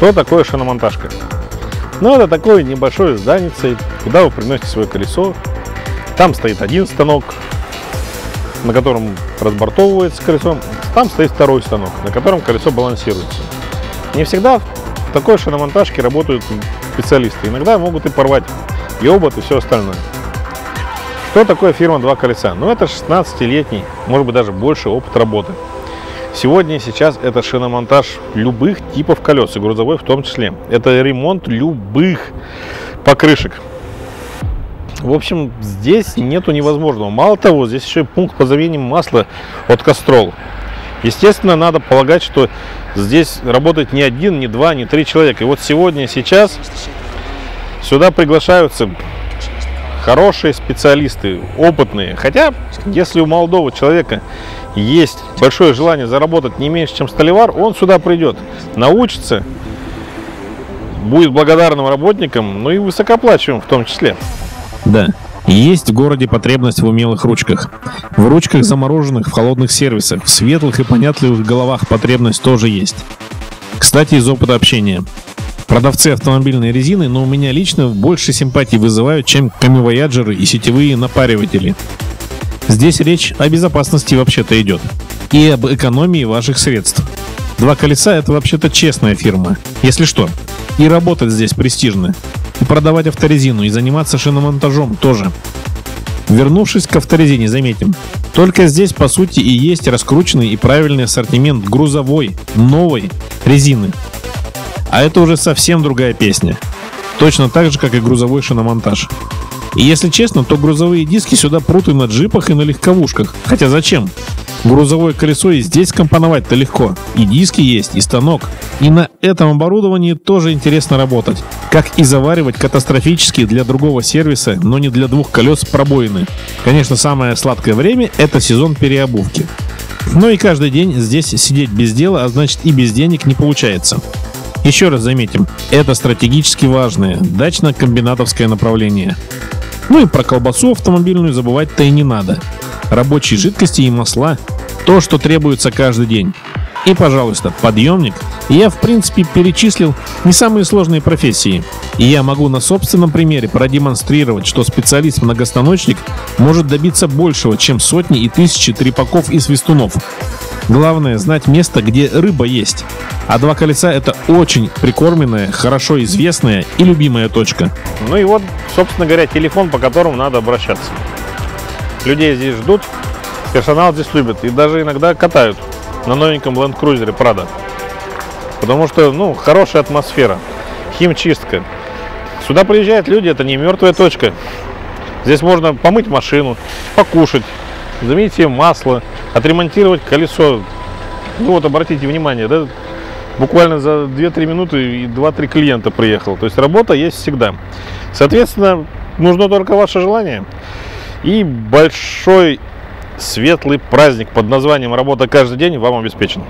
Что такое шиномонтажка? Ну, это такое небольшое зданице, куда вы приносите свое колесо. Там стоит один станок, на котором разбортовывается колесо. Там стоит второй станок, на котором колесо балансируется. Не всегда в такой шиномонтажке работают специалисты. Иногда могут и порвать и обод, и все остальное. Что такое фирма «Два колеса»? Ну, это 16-летний, может быть, даже больше опыт работы. Сегодня и сейчас это шиномонтаж любых типов колес, и грузовой в том числе. Это ремонт любых покрышек. В общем, здесь нету невозможного. Мало того, здесь еще и пункт по замене масла от Кастрол. Естественно, надо полагать, что здесь работает не один, не два, не три человека. И вот сегодня, сейчас сюда приглашаются хорошие специалисты, опытные. Хотя, если у молодого человека есть большое желание заработать не меньше, чем столевар, он сюда придет, научится, будет благодарным работником, ну и высокооплачиваемым в том числе. Да, есть в городе потребность в умелых ручках. В ручках замороженных в холодных сервисах, в светлых и понятливых головах потребность тоже есть. Кстати, из опыта общения. Продавцы автомобильной резины, но у меня лично больше симпатий вызывают, чем камевояджеры и сетевые напариватели. Здесь речь о безопасности вообще-то идет. И об экономии ваших средств. Два колеса это вообще-то честная фирма. Если что. И работать здесь престижно. И продавать авторезину, и заниматься шиномонтажом тоже. Вернувшись к авторезине, заметим. Только здесь, по сути, и есть раскрученный и правильный ассортимент грузовой, новой резины. А это уже совсем другая песня. Точно так же, как и грузовой шиномонтаж. И если честно, то грузовые диски сюда прут и на джипах, и на легковушках. Хотя зачем? Грузовое колесо и здесь компоновать-то легко. И диски есть, и станок. И на этом оборудовании тоже интересно работать. Как и заваривать катастрофические для другого сервиса, но не для двух колес пробоины. Конечно, самое сладкое время – это сезон переобувки. Но и каждый день здесь сидеть без дела, а значит и без денег не получается. Еще раз заметим, это стратегически важное дачно-комбинатовское направление. Ну и про колбасу автомобильную забывать-то и не надо. Рабочие жидкости и масла – то, что требуется каждый день. И, пожалуйста, подъемник. Я, в принципе, перечислил не самые сложные профессии. И я могу на собственном примере продемонстрировать, что специалист-многостаночник может добиться большего, чем сотни и тысячи трепаков и свистунов. Главное знать место, где рыба есть. А два колеса это очень прикормленная, хорошо известная и любимая точка. Ну и вот, собственно говоря, телефон, по которому надо обращаться. Людей здесь ждут, персонал здесь любит и даже иногда катают на новеньком Land Cruiser Prado. Потому что, ну, хорошая атмосфера, химчистка. Сюда приезжают люди, это не мертвая точка. Здесь можно помыть машину, покушать, заменить себе масло, отремонтировать колесо. Ну вот, обратите внимание, да, буквально за 2-3 минуты и 2-3 клиента приехал. То есть работа есть всегда. Соответственно, нужно только ваше желание и большой светлый праздник под названием «Работа каждый день» вам обеспечен.